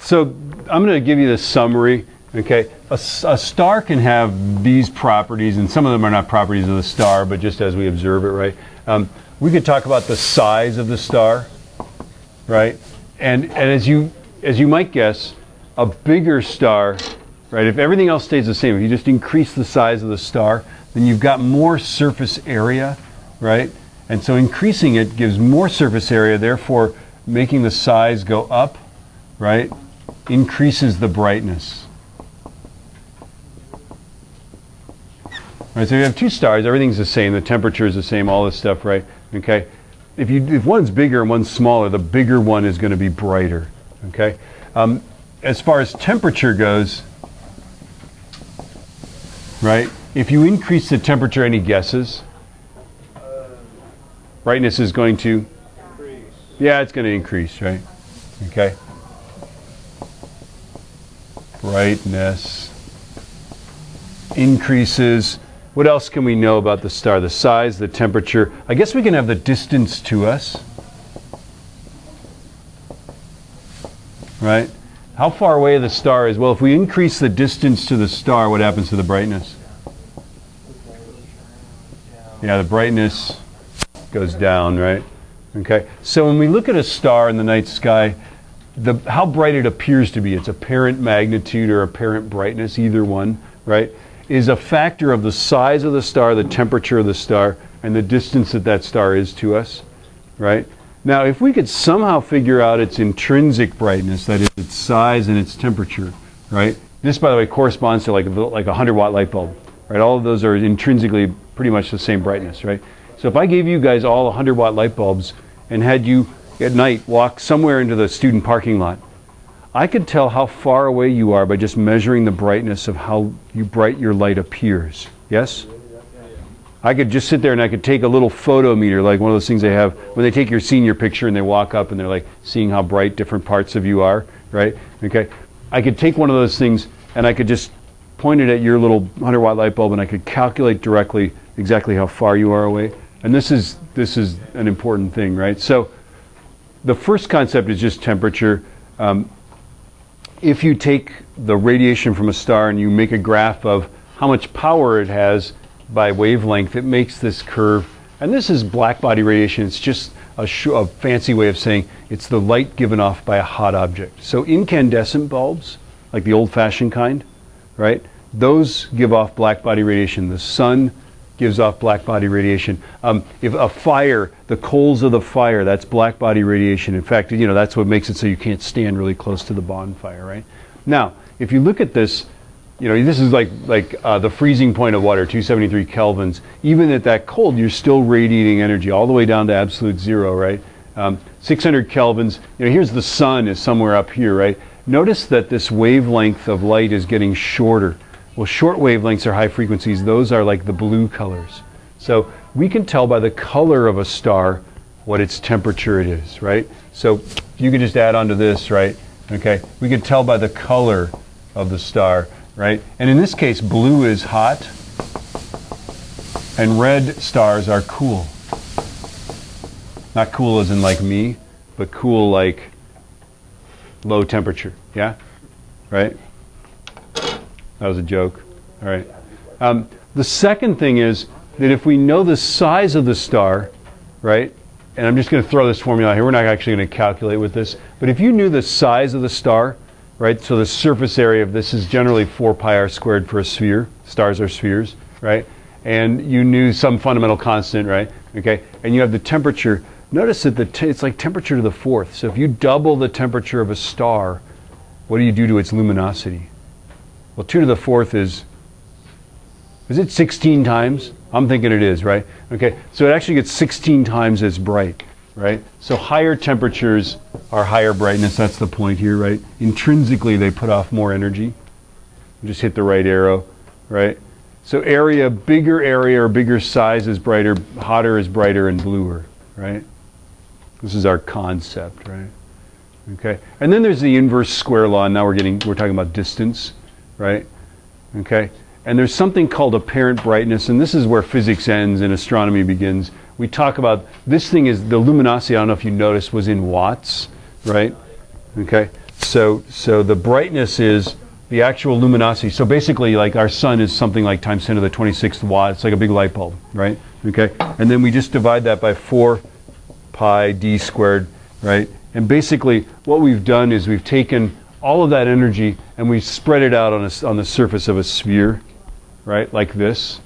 so I'm going to give you the summary. Okay, a, a star can have these properties, and some of them are not properties of the star, but just as we observe it, right? Um, we could talk about the size of the star, right? And and as you as you might guess, a bigger star, right? If everything else stays the same, if you just increase the size of the star, then you've got more surface area, right? And so increasing it gives more surface area, therefore making the size go up, right? Increases the brightness. Right, so you have two stars, everything's the same, the temperature is the same, all this stuff, right? Okay. If you if one's bigger and one's smaller, the bigger one is going to be brighter. Okay. Um, as far as temperature goes, right? If you increase the temperature, any guesses? Brightness is going to. Increase. Yeah, it's going to increase, right? Okay. Brightness increases. What else can we know about the star? The size, the temperature. I guess we can have the distance to us. Right? How far away the star is? Well, if we increase the distance to the star, what happens to the brightness? Yeah, the brightness goes down, right? Okay. So when we look at a star in the night sky, the how bright it appears to be, its apparent magnitude or apparent brightness, either one, right? is a factor of the size of the star, the temperature of the star, and the distance that that star is to us, right? Now, if we could somehow figure out its intrinsic brightness, that is, its size and its temperature, right? This, by the way, corresponds to like a, like a 100 watt light bulb, right? All of those are intrinsically pretty much the same brightness, right? So if I gave you guys all 100 watt light bulbs and had you at night walk somewhere into the student parking lot I could tell how far away you are by just measuring the brightness of how you bright your light appears. Yes? I could just sit there and I could take a little photometer, like one of those things they have when they take your senior picture and they walk up and they're like seeing how bright different parts of you are, right? Okay. I could take one of those things and I could just point it at your little 100 watt light bulb and I could calculate directly exactly how far you are away. And this is this is an important thing, right? So the first concept is just temperature. Um, if you take the radiation from a star and you make a graph of how much power it has by wavelength, it makes this curve. And this is black body radiation. It's just a, a fancy way of saying it's the light given off by a hot object. So incandescent bulbs, like the old fashioned kind, right? Those give off black body radiation. The sun gives off black body radiation. Um, if a fire, the coals of the fire, that's black body radiation. In fact, you know that's what makes it so you can't stand really close to the bonfire, right? Now, if you look at this, you know this is like like uh, the freezing point of water, 273 kelvins. Even at that cold, you're still radiating energy all the way down to absolute zero, right? Um, 600 kelvins. You know, here's the sun is somewhere up here, right? Notice that this wavelength of light is getting shorter. Well, short wavelengths are high frequencies. Those are like the blue colors. So we can tell by the color of a star what its temperature it is, right? So you can just add on to this, right? Okay, we can tell by the color of the star, right? And in this case, blue is hot, and red stars are cool. Not cool as in like me, but cool like low temperature, yeah? Right? That was a joke. All right. Um, the second thing is that if we know the size of the star, right, and I'm just going to throw this formula out here, we're not actually going to calculate with this, but if you knew the size of the star, right, so the surface area of this is generally 4 pi r squared for a sphere, stars are spheres, right, and you knew some fundamental constant, right, okay, and you have the temperature, notice that the it's like temperature to the fourth. So if you double the temperature of a star, what do you do to its luminosity? Well, 2 to the fourth is, is it 16 times? I'm thinking it is, right? Okay, so it actually gets 16 times as bright, right? So higher temperatures are higher brightness. That's the point here, right? Intrinsically, they put off more energy. Just hit the right arrow, right? So area, bigger area or bigger size is brighter, hotter is brighter and bluer, right? This is our concept, right? Okay, and then there's the inverse square law. Now we're getting, we're talking about distance right? Okay? And there's something called apparent brightness, and this is where physics ends and astronomy begins. We talk about this thing is the luminosity, I don't know if you noticed, was in watts, right? Okay? So, so the brightness is the actual luminosity. So basically, like our sun is something like times 10 to the 26th watt. It's like a big light bulb, right? Okay. And then we just divide that by 4 pi d squared, right? And basically, what we've done is we've taken all of that energy and we spread it out on, a, on the surface of a sphere, right? Like this,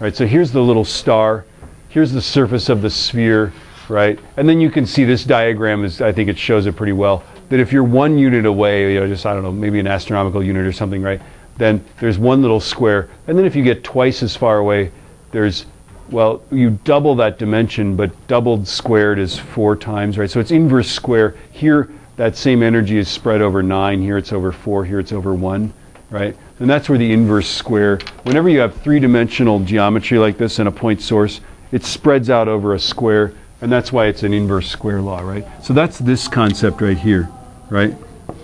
right? So here's the little star. Here's the surface of the sphere, right? And then you can see this diagram is, I think it shows it pretty well that if you're one unit away, you know, just I don't know, maybe an astronomical unit or something, right? Then there's one little square, and then if you get twice as far away, there's well, you double that dimension, but doubled squared is four times, right? So it's inverse square. Here, that same energy is spread over nine. Here, it's over four. Here, it's over one, right? And that's where the inverse square. Whenever you have three-dimensional geometry like this and a point source, it spreads out over a square, and that's why it's an inverse square law, right? So that's this concept right here right,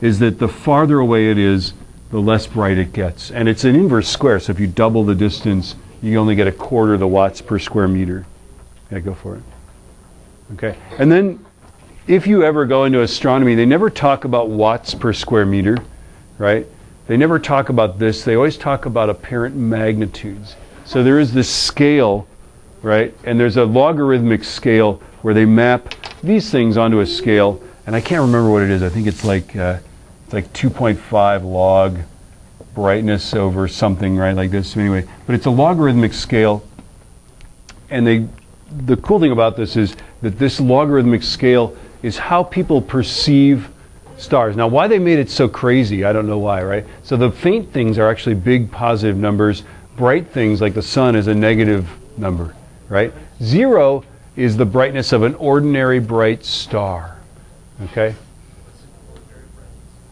is that the farther away it is, the less bright it gets. And it's an inverse square, so if you double the distance, you only get a quarter the watts per square meter. Yeah, go for it. Okay. And then if you ever go into astronomy, they never talk about watts per square meter, right? They never talk about this. They always talk about apparent magnitudes. So there is this scale, right? And there's a logarithmic scale where they map these things onto a scale and I can't remember what it is. I think it's like uh, it's like 2.5 log brightness over something, right, like this. Anyway, but it's a logarithmic scale, and they the cool thing about this is that this logarithmic scale is how people perceive stars. Now, why they made it so crazy, I don't know why, right? So the faint things are actually big positive numbers. Bright things like the sun is a negative number, right? Zero is the brightness of an ordinary bright star. Okay?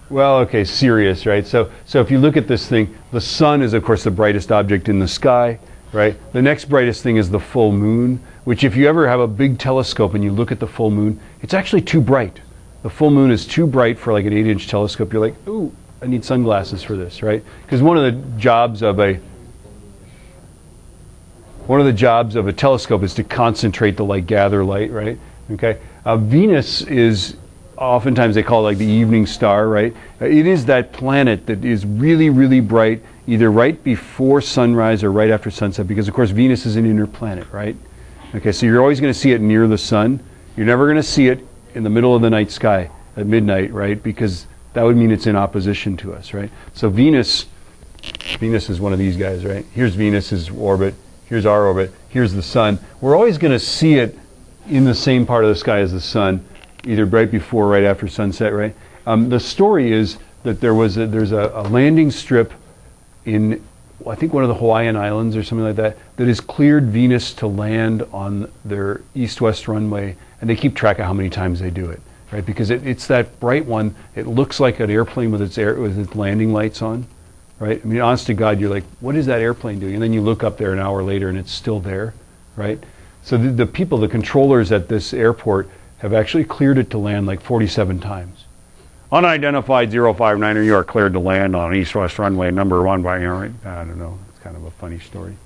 Well, okay, Sirius, right? So, so if you look at this thing, the sun is, of course, the brightest object in the sky, right? The next brightest thing is the full moon, which, if you ever have a big telescope and you look at the full moon, it's actually too bright. The full moon is too bright for like an eight inch telescope. You're like, ooh, I need sunglasses for this, right? Because one of the jobs of a one of the jobs of a telescope is to concentrate the light, gather light, right? Okay. Uh, Venus is oftentimes they call it like the evening star, right? It is that planet that is really, really bright, either right before sunrise or right after sunset, because of course Venus is an inner planet, right? Okay, so you're always going to see it near the sun. You're never going to see it in the middle of the night sky at midnight, right? Because that would mean it's in opposition to us, right? So Venus, Venus is one of these guys, right? Here's Venus's orbit. Here's our orbit. Here's the sun. We're always going to see it in the same part of the sky as the sun either right before or right after sunset, right? Um, the story is that there was a, there's a, a landing strip in I think one of the Hawaiian Islands or something like that that has cleared Venus to land on their east-west runway, and they keep track of how many times they do it, right? Because it, it's that bright one. It looks like an airplane with its air with its landing lights on, right? I mean, honest to God, you're like, what is that airplane doing? And then you look up there an hour later, and it's still there, right? So the, the people, the controllers at this airport, have actually cleared it to land like 47 times. Unidentified 059er, you are cleared to land on East West Runway number one by, I don't know, it's kind of a funny story.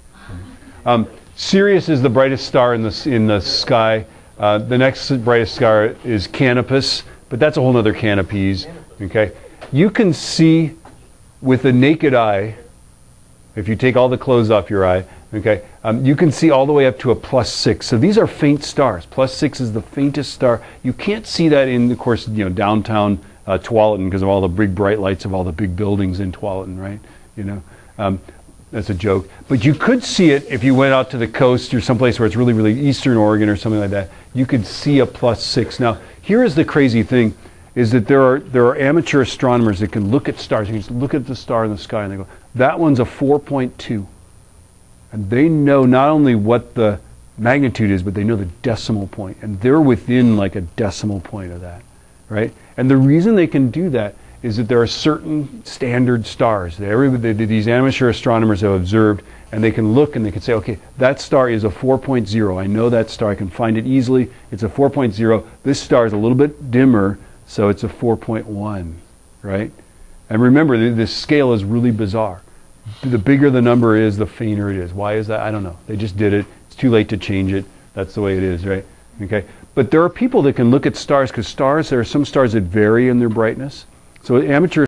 Um, Sirius is the brightest star in the, in the sky. Uh, the next brightest star is Canopus, but that's a whole other canopies. Okay? You can see with the naked eye, if you take all the clothes off your eye, Okay, um, you can see all the way up to a plus six. So these are faint stars. Plus six is the faintest star. You can't see that in, of course, you know, downtown uh, Tualatin because of all the big bright lights of all the big buildings in Tualatin, right? You know, um, that's a joke. But you could see it if you went out to the coast or someplace where it's really, really eastern Oregon or something like that. You could see a plus six. Now, here is the crazy thing: is that there are there are amateur astronomers that can look at stars. You can just look at the star in the sky and they go, "That one's a 4.2." And they know not only what the magnitude is, but they know the decimal. And they're within like a decimal point of that, right? And the reason they can do that is that there are certain standard stars that, every, that these amateur astronomers have observed, and they can look and they can say, okay, that star is a 4.0. I know that star. I can find it easily. It's a 4.0. This star is a little bit dimmer, so it's a 4.1, right? And remember, this scale is really bizarre the bigger the number is, the fainter it is. Why is that? I don't know. They just did it. It's too late to change it. That's the way it is, right? Okay. But there are people that can look at stars because stars, there are some stars that vary in their brightness. So amateur